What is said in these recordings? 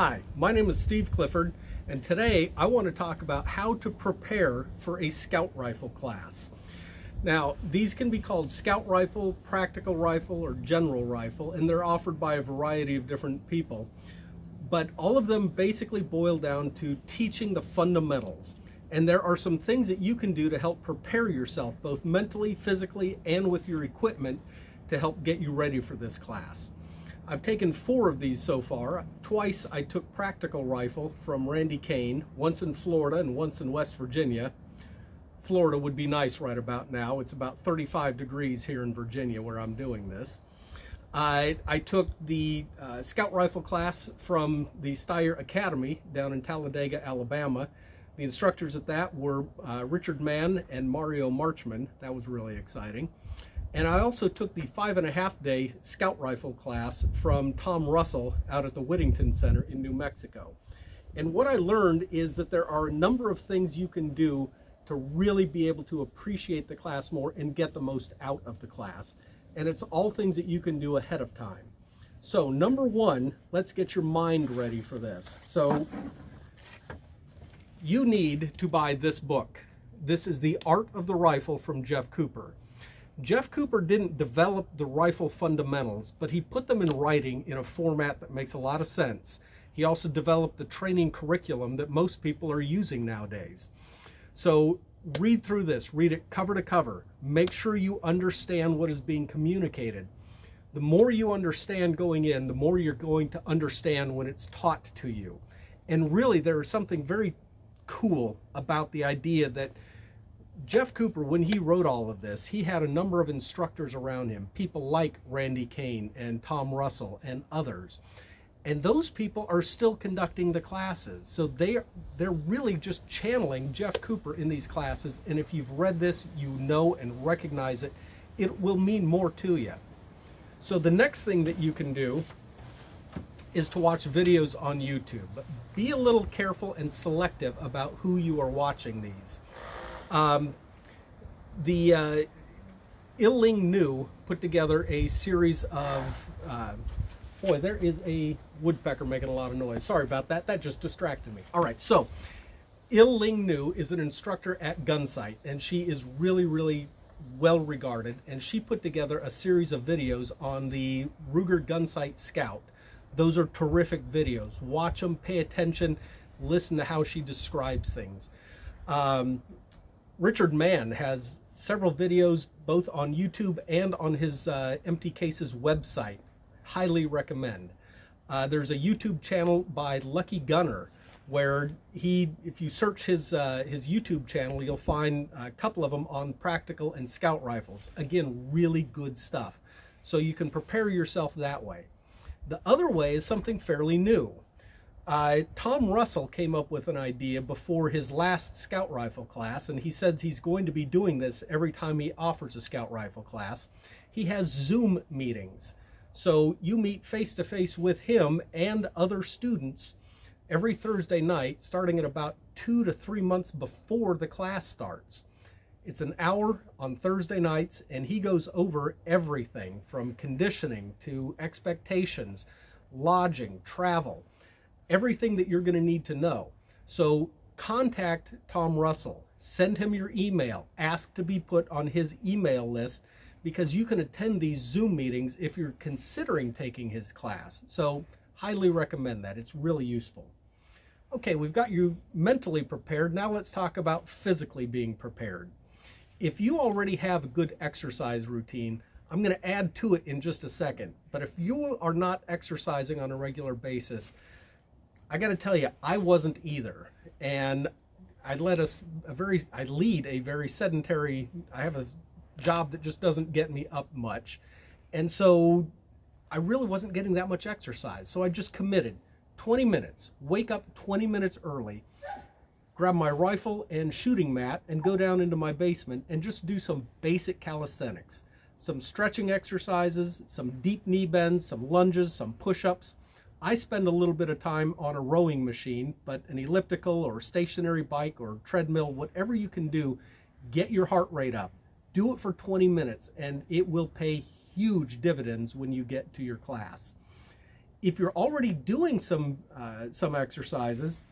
Hi, my name is Steve Clifford, and today I want to talk about how to prepare for a scout rifle class. Now, these can be called scout rifle, practical rifle, or general rifle, and they're offered by a variety of different people. But all of them basically boil down to teaching the fundamentals. And there are some things that you can do to help prepare yourself, both mentally, physically, and with your equipment to help get you ready for this class. I've taken four of these so far. Twice I took practical rifle from Randy Cain, once in Florida and once in West Virginia. Florida would be nice right about now. It's about 35 degrees here in Virginia where I'm doing this. I, I took the uh, scout rifle class from the Steyr Academy down in Talladega, Alabama. The instructors at that were uh, Richard Mann and Mario Marchman. That was really exciting. And I also took the five and a half day scout rifle class from Tom Russell out at the Whittington Center in New Mexico. And what I learned is that there are a number of things you can do to really be able to appreciate the class more and get the most out of the class. And it's all things that you can do ahead of time. So number one, let's get your mind ready for this. So you need to buy this book. This is The Art of the Rifle from Jeff Cooper. Jeff Cooper didn't develop the rifle fundamentals, but he put them in writing in a format that makes a lot of sense. He also developed the training curriculum that most people are using nowadays. So read through this, read it cover to cover. Make sure you understand what is being communicated. The more you understand going in, the more you're going to understand when it's taught to you. And really, there is something very cool about the idea that Jeff Cooper, when he wrote all of this, he had a number of instructors around him, people like Randy Cain and Tom Russell and others. And those people are still conducting the classes. So they, they're really just channeling Jeff Cooper in these classes. And if you've read this, you know and recognize it, it will mean more to you. So the next thing that you can do is to watch videos on YouTube. Be a little careful and selective about who you are watching these. Um, the uh, Il Ling put together a series of, uh, boy, there is a woodpecker making a lot of noise. Sorry about that. That just distracted me. All right, so Il Ling New is an instructor at Gunsite, and she is really, really well regarded. And she put together a series of videos on the Ruger Gunsite Scout. Those are terrific videos. Watch them, pay attention, listen to how she describes things. Um, Richard Mann has several videos both on YouTube and on his uh, Empty Cases website. Highly recommend. Uh, there's a YouTube channel by Lucky Gunner where he, if you search his, uh, his YouTube channel, you'll find a couple of them on practical and scout rifles. Again, really good stuff. So you can prepare yourself that way. The other way is something fairly new. Uh, Tom Russell came up with an idea before his last scout rifle class, and he says he's going to be doing this every time he offers a scout rifle class. He has Zoom meetings. So you meet face to face with him and other students every Thursday night, starting at about two to three months before the class starts. It's an hour on Thursday nights, and he goes over everything from conditioning to expectations, lodging, travel everything that you're going to need to know. So contact Tom Russell, send him your email, ask to be put on his email list because you can attend these Zoom meetings if you're considering taking his class. So highly recommend that. It's really useful. Okay, we've got you mentally prepared. Now let's talk about physically being prepared. If you already have a good exercise routine, I'm going to add to it in just a second. But if you are not exercising on a regular basis, I got to tell you, I wasn't either. And I led a, a very, I lead a very sedentary, I have a job that just doesn't get me up much. And so I really wasn't getting that much exercise. So I just committed 20 minutes, wake up 20 minutes early, grab my rifle and shooting mat and go down into my basement and just do some basic calisthenics. Some stretching exercises, some deep knee bends, some lunges, some push-ups, I spend a little bit of time on a rowing machine, but an elliptical or stationary bike or treadmill, whatever you can do, get your heart rate up. Do it for 20 minutes and it will pay huge dividends when you get to your class. if you're already doing some uh, some exercises,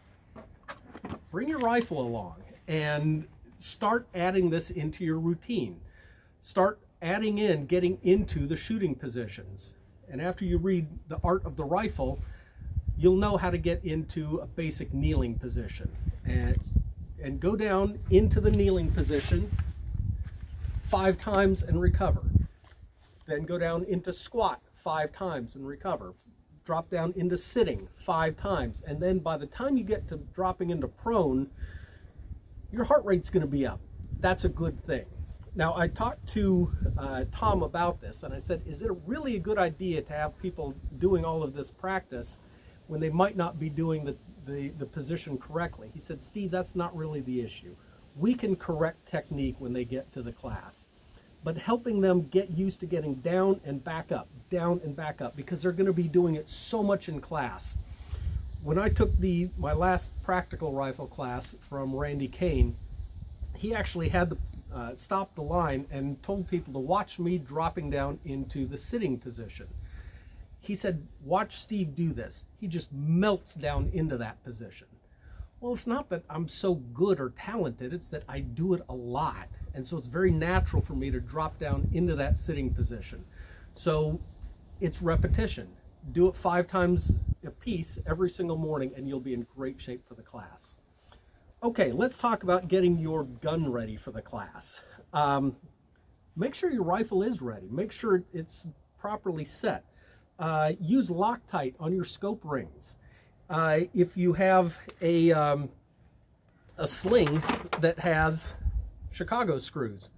bring your rifle along and start adding this into your routine. Start adding in getting into the shooting positions. And after you read The Art of the Rifle, you'll know how to get into a basic kneeling position. And, and go down into the kneeling position five times and recover. Then go down into squat five times and recover. Drop down into sitting five times. And then by the time you get to dropping into prone, your heart rate's going to be up. That's a good thing. Now, I talked to uh, Tom about this, and I said, is it really a good idea to have people doing all of this practice when they might not be doing the, the, the position correctly? He said, Steve, that's not really the issue. We can correct technique when they get to the class, but helping them get used to getting down and back up, down and back up, because they're going to be doing it so much in class. When I took the my last practical rifle class from Randy Cain, he actually had the uh, stopped the line and told people to watch me dropping down into the sitting position. He said, watch Steve do this. He just melts down into that position. Well, it's not that I'm so good or talented, it's that I do it a lot. And so it's very natural for me to drop down into that sitting position. So it's repetition. Do it five times a piece every single morning and you'll be in great shape for the class. Okay, let's talk about getting your gun ready for the class. Um, make sure your rifle is ready. Make sure it's properly set. Uh, use Loctite on your scope rings. Uh, if you have a, um, a sling that has Chicago screws,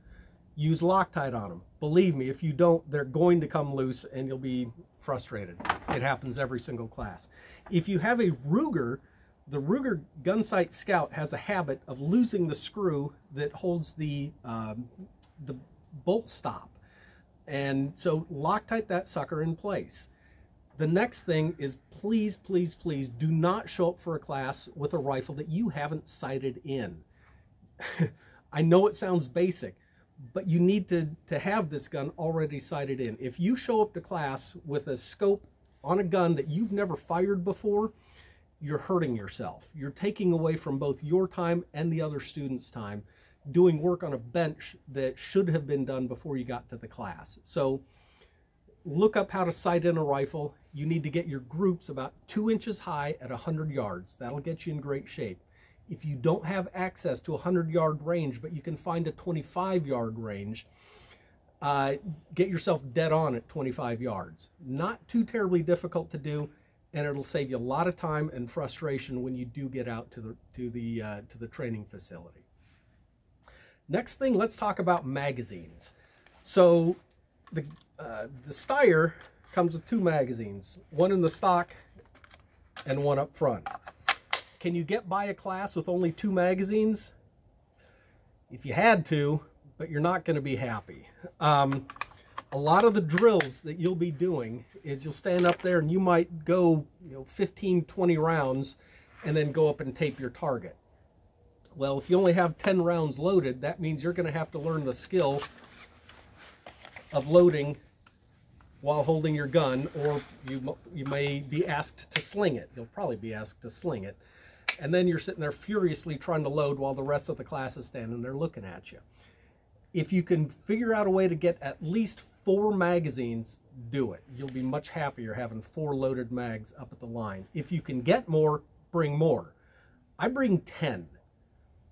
use Loctite on them. Believe me, if you don't, they're going to come loose and you'll be frustrated. It happens every single class. If you have a Ruger the Ruger Gunsite Scout has a habit of losing the screw that holds the, um, the bolt stop. And so Loctite that sucker in place. The next thing is please, please, please do not show up for a class with a rifle that you haven't sighted in. I know it sounds basic, but you need to, to have this gun already sighted in. If you show up to class with a scope on a gun that you've never fired before, you're hurting yourself. You're taking away from both your time and the other students' time doing work on a bench that should have been done before you got to the class. So look up how to sight in a rifle. You need to get your groups about two inches high at 100 yards. That'll get you in great shape. If you don't have access to a 100 yard range, but you can find a 25 yard range, uh, get yourself dead on at 25 yards. Not too terribly difficult to do and it'll save you a lot of time and frustration when you do get out to the to the uh, to the training facility. Next thing, let's talk about magazines. So the uh, the Steyr comes with two magazines, one in the stock and one up front. Can you get by a class with only two magazines? If you had to, but you're not going to be happy. Um, a lot of the drills that you'll be doing is you'll stand up there and you might go you know 15 20 rounds and then go up and tape your target. Well if you only have 10 rounds loaded that means you're going to have to learn the skill of loading while holding your gun or you you may be asked to sling it. You'll probably be asked to sling it. And then you're sitting there furiously trying to load while the rest of the class is standing there looking at you. If you can figure out a way to get at least four magazines, do it. You'll be much happier having four loaded mags up at the line. If you can get more, bring more. I bring 10.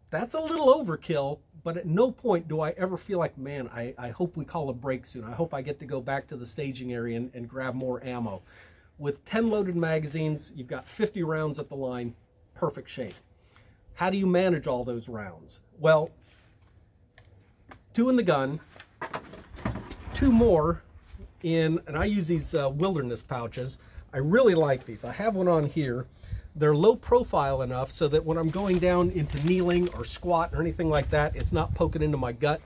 That's a little overkill, but at no point do I ever feel like, man, I, I hope we call a break soon. I hope I get to go back to the staging area and, and grab more ammo. With 10 loaded magazines, you've got 50 rounds at the line, perfect shape. How do you manage all those rounds? Well, two in the gun, two more in, and I use these uh, wilderness pouches. I really like these. I have one on here. They're low profile enough so that when I'm going down into kneeling or squat or anything like that, it's not poking into my gut.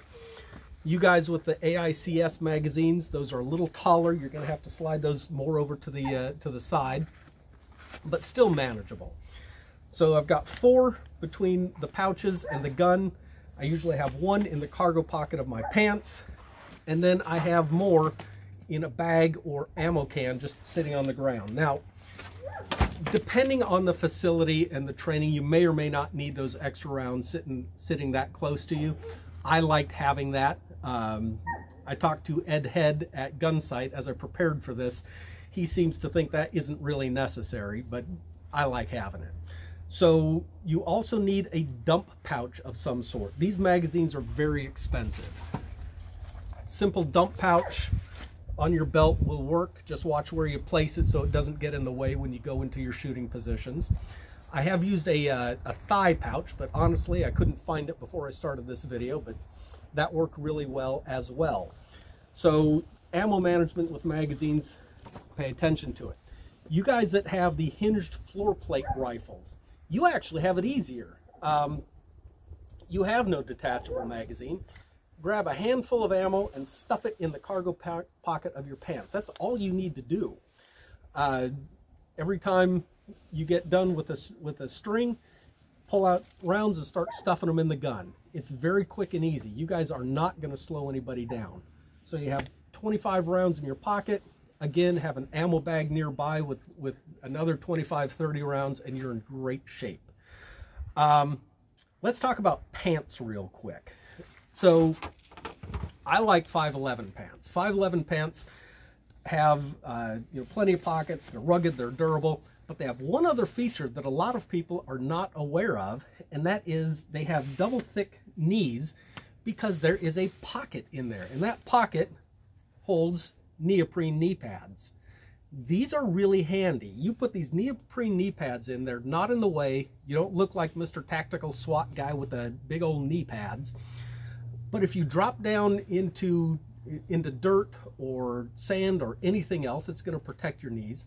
You guys with the AICS magazines, those are a little taller. You're gonna have to slide those more over to the, uh, to the side, but still manageable. So I've got four between the pouches and the gun. I usually have one in the cargo pocket of my pants, and then I have more in a bag or ammo can just sitting on the ground. Now, depending on the facility and the training, you may or may not need those extra rounds sitting, sitting that close to you. I liked having that. Um, I talked to Ed Head at Gunsite as I prepared for this. He seems to think that isn't really necessary, but I like having it. So you also need a dump pouch of some sort. These magazines are very expensive. Simple dump pouch on your belt will work. Just watch where you place it so it doesn't get in the way when you go into your shooting positions. I have used a, uh, a thigh pouch, but honestly, I couldn't find it before I started this video, but that worked really well as well. So ammo management with magazines, pay attention to it. You guys that have the hinged floor plate rifles, you actually have it easier. Um, you have no detachable magazine. Grab a handful of ammo and stuff it in the cargo po pocket of your pants. That's all you need to do. Uh, every time you get done with a, with a string, pull out rounds and start stuffing them in the gun. It's very quick and easy. You guys are not going to slow anybody down. So you have 25 rounds in your pocket. Again, have an ammo bag nearby with, with another 25, 30 rounds, and you're in great shape. Um, let's talk about pants real quick. So I like 511 pants. 511 pants have uh, you know plenty of pockets. They're rugged. They're durable. But they have one other feature that a lot of people are not aware of, and that is they have double thick knees because there is a pocket in there. And that pocket holds neoprene knee pads. These are really handy. You put these neoprene knee pads in, they're not in the way. You don't look like Mr. Tactical SWAT guy with the big old knee pads. But if you drop down into, into dirt or sand or anything else, it's going to protect your knees.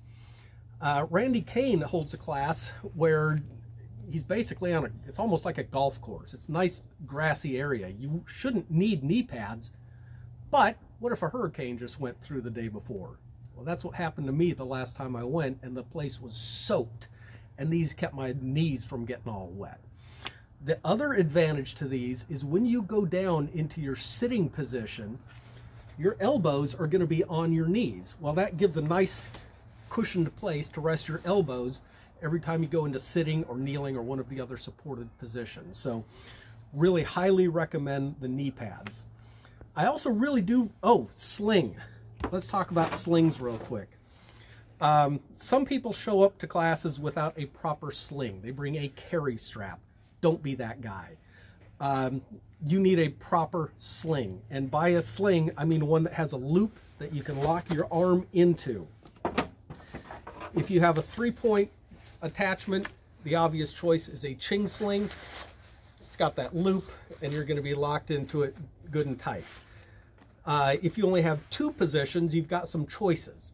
Uh, Randy Cain holds a class where he's basically on a, it's almost like a golf course. It's nice grassy area. You shouldn't need knee pads, but what if a hurricane just went through the day before? Well, that's what happened to me the last time I went, and the place was soaked, and these kept my knees from getting all wet. The other advantage to these is when you go down into your sitting position, your elbows are going to be on your knees. Well, that gives a nice cushioned place to rest your elbows every time you go into sitting or kneeling or one of the other supported positions. So really highly recommend the knee pads. I also really do, oh, sling. Let's talk about slings real quick. Um, some people show up to classes without a proper sling. They bring a carry strap. Don't be that guy. Um, you need a proper sling. And by a sling, I mean one that has a loop that you can lock your arm into. If you have a three-point attachment, the obvious choice is a ching sling. It's got that loop, and you're going to be locked into it good and tight. Uh, if you only have two positions, you've got some choices.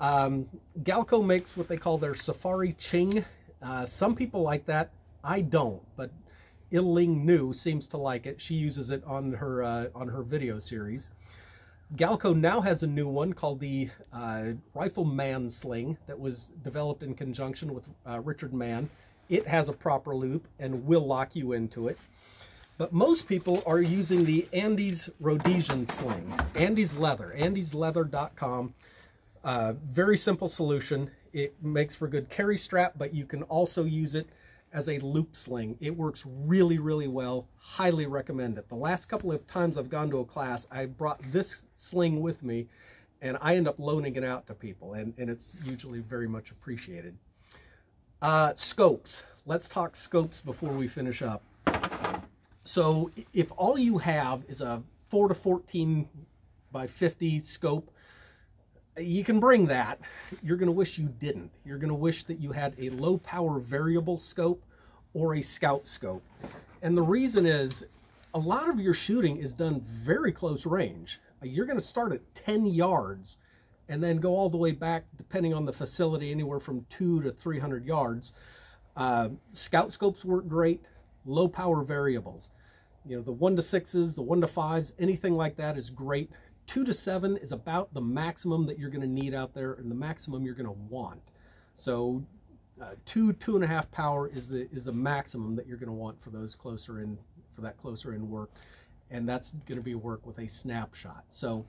Um, Galco makes what they call their Safari Ching. Uh, some people like that. I don't, but Il Ling New seems to like it. She uses it on her uh, on her video series. Galco now has a new one called the uh, Rifle Man Sling that was developed in conjunction with uh, Richard Mann. It has a proper loop and will lock you into it. But most people are using the Andy's Rhodesian Sling, Andy's Leather, andysleather.com. Uh, very simple solution. It makes for good carry strap, but you can also use it as a loop sling. It works really, really well. Highly recommend it. The last couple of times I've gone to a class, I brought this sling with me and I end up loaning it out to people and, and it's usually very much appreciated. Uh, scopes. Let's talk scopes before we finish up. So if all you have is a 4 to 14 by 50 scope, you can bring that. You're going to wish you didn't. You're going to wish that you had a low power variable scope or a scout scope. And the reason is a lot of your shooting is done very close range. You're going to start at 10 yards and then go all the way back, depending on the facility, anywhere from two to 300 yards. Uh, scout scopes work great, low power variables. You know, the one to sixes, the one to fives, anything like that is great two to seven is about the maximum that you're going to need out there and the maximum you're going to want. So uh, two, two and a half power is the is the maximum that you're going to want for those closer in for that closer in work, and that's going to be work with a snapshot. So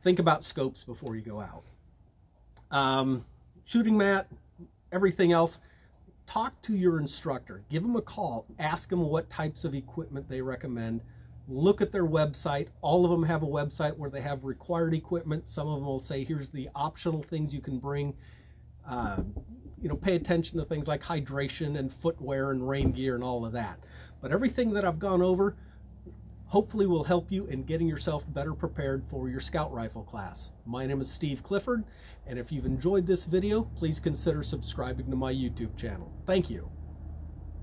think about scopes before you go out. Um, shooting mat, everything else, talk to your instructor. Give them a call. Ask them what types of equipment they recommend. Look at their website. All of them have a website where they have required equipment. Some of them will say, here's the optional things you can bring. Uh, you know, pay attention to things like hydration and footwear and rain gear and all of that. But everything that I've gone over hopefully will help you in getting yourself better prepared for your scout rifle class. My name is Steve Clifford, and if you've enjoyed this video, please consider subscribing to my YouTube channel. Thank you.